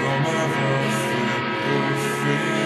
Como eu vou